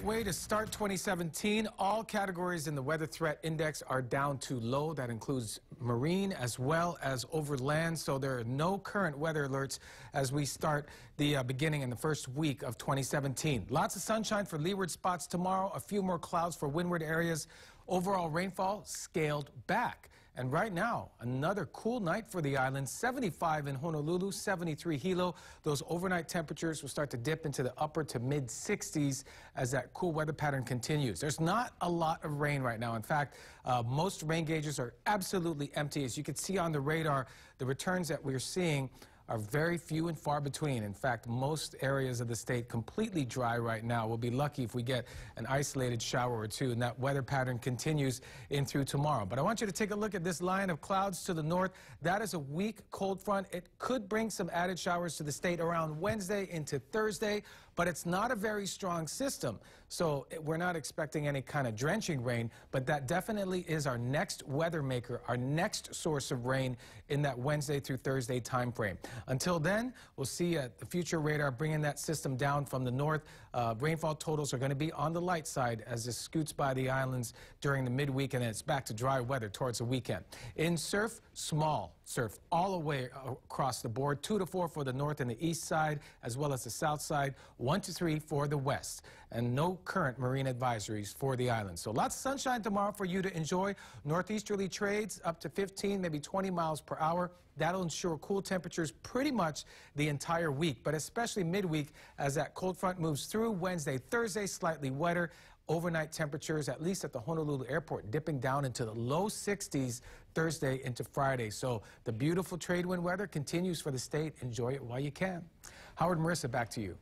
great way to start 2017. All categories in the weather threat index are down to low. That includes marine as well as overland. So there are no current weather alerts as we start the uh, beginning in the first week of 2017. Lots of sunshine for leeward spots tomorrow. A few more clouds for windward areas. Overall rainfall scaled back. And right now, another cool night for the island. 75 in Honolulu, 73 Hilo. Those overnight temperatures will start to dip into the upper to mid 60s as that cool weather pattern continues. There's not a lot of rain right now. In fact, uh, most rain gauges are absolutely empty. As you can see on the radar, the returns that we're seeing are very few and far between. In fact, most areas of the state completely dry right now. We'll be lucky if we get an isolated shower or two, and that weather pattern continues in through tomorrow. But I want you to take a look at this line of clouds to the north. That is a weak cold front. It could bring some added showers to the state around Wednesday into Thursday, but it's not a very strong system. So we're not expecting any kind of drenching rain, but that definitely is our next weather maker, our next source of rain in that Wednesday through Thursday time frame. Until then, we'll see uh, the future radar bringing that system down from the north. Uh, rainfall totals are going to be on the light side as it scoots by the islands during the midweek, and then it's back to dry weather towards the weekend. In surf, small surf all the way across the board. Two to four for the north and the east side, as well as the south side. One to three for the west. And no current marine advisories for the island. So lots of sunshine tomorrow for you to enjoy. Northeasterly trades up to 15, maybe 20 miles per hour. That'll ensure cool temperatures pretty much the entire week, but especially midweek as that cold front moves through Wednesday, Thursday, slightly wetter. Overnight temperatures, at least at the Honolulu airport, dipping down into the low 60s Thursday into Friday. So the beautiful trade wind weather continues for the state. Enjoy it while you can. Howard Marissa, back to you.